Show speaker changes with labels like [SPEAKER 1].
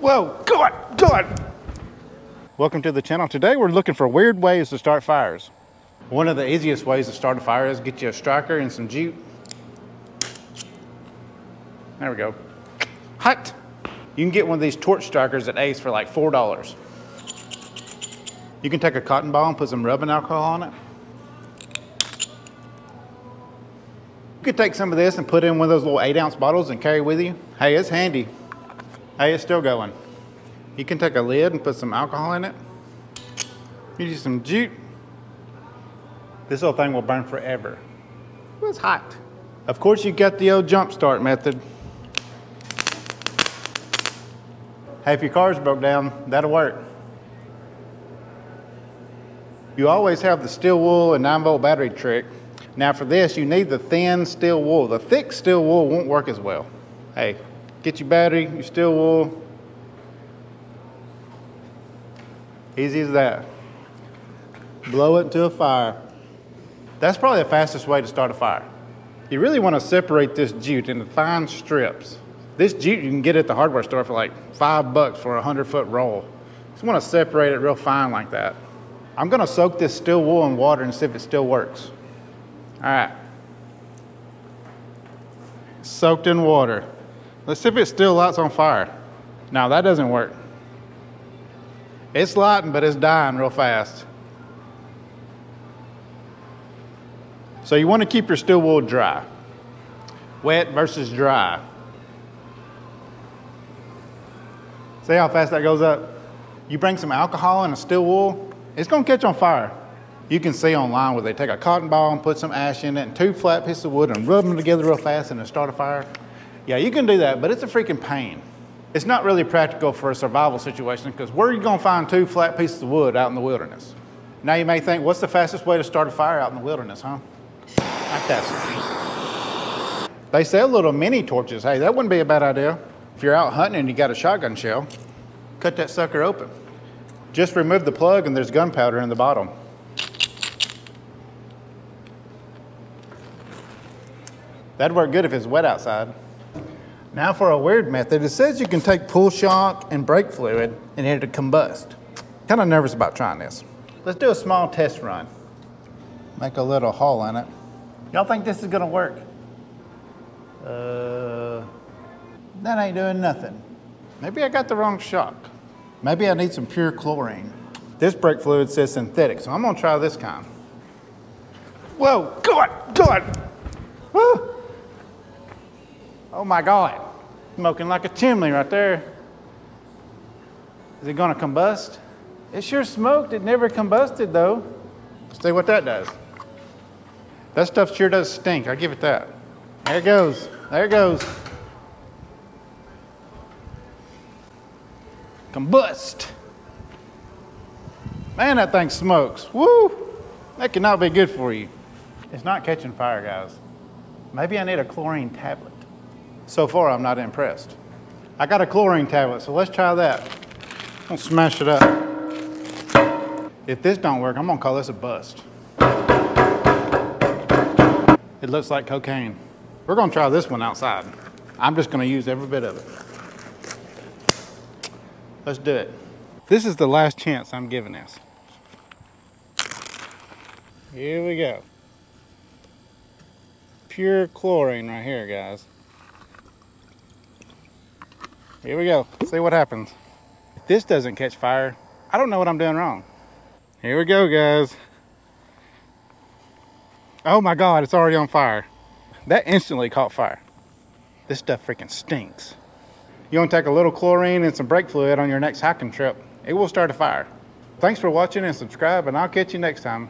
[SPEAKER 1] Whoa, go on, go on. Welcome to the channel. Today we're looking for weird ways to start fires. One of the easiest ways to start a fire is get you a striker and some jute. There we go. Hot. You can get one of these torch strikers at Ace for like $4. You can take a cotton ball and put some rubbing alcohol on it. You could take some of this and put in one of those little eight ounce bottles and carry with you. Hey, it's handy. Hey, it's still going. You can take a lid and put some alcohol in it. Use some jute. This little thing will burn forever. It's hot. Of course, you got the old jump start method. Hey, if your car's broke down, that'll work. You always have the steel wool and 9 volt battery trick. Now for this, you need the thin steel wool. The thick steel wool won't work as well. Hey, get your battery, your steel wool. Easy as that. Blow it into a fire. That's probably the fastest way to start a fire. You really want to separate this jute into fine strips. This jute you can get at the hardware store for like five bucks for a hundred foot roll. Just want to separate it real fine like that. I'm gonna soak this steel wool in water and see if it still works. All right. Soaked in water. Let's see if it still lights on fire. Now that doesn't work. It's lighting, but it's dying real fast. So you want to keep your steel wool dry. Wet versus dry. See how fast that goes up? You bring some alcohol and a steel wool, it's gonna catch on fire. You can see online where they take a cotton ball and put some ash in it and two flat pieces of wood and rub them together real fast and then start a fire. Yeah, you can do that, but it's a freaking pain. It's not really practical for a survival situation because where are you gonna find two flat pieces of wood out in the wilderness? Now you may think, what's the fastest way to start a fire out in the wilderness, huh? Like that. They sell little mini torches. Hey, that wouldn't be a bad idea. If you're out hunting and you got a shotgun shell, cut that sucker open. Just remove the plug and there's gunpowder in the bottom. That'd work good if it's wet outside. Now for a weird method, it says you can take pool shock and brake fluid and it'll combust. Kind of nervous about trying this. Let's do a small test run. Make a little hole in it. Y'all think this is gonna work? Uh, that ain't doing nothing. Maybe I got the wrong shock. Maybe I need some pure chlorine. This brake fluid says synthetic, so I'm gonna try this kind. Whoa, go God, God! Woo. Oh my God, smoking like a chimney right there. Is it gonna combust? It sure smoked, it never combusted though. See what that does. That stuff sure does stink, I give it that. There it goes, there it goes. Combust. Man, that thing smokes. Woo! That cannot be good for you. It's not catching fire, guys. Maybe I need a chlorine tablet. So far, I'm not impressed. I got a chlorine tablet, so let's try that. Gonna smash it up. If this don't work, I'm gonna call this a bust. It looks like cocaine. We're gonna try this one outside. I'm just gonna use every bit of it. Let's do it. This is the last chance I'm giving this. Here we go. Pure chlorine right here, guys. Here we go. See what happens. If this doesn't catch fire, I don't know what I'm doing wrong. Here we go, guys. Oh my God, it's already on fire. That instantly caught fire. This stuff freaking stinks. You want to take a little chlorine and some brake fluid on your next hiking trip. It will start a fire. Thanks for watching and subscribe and I'll catch you next time.